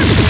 Ah!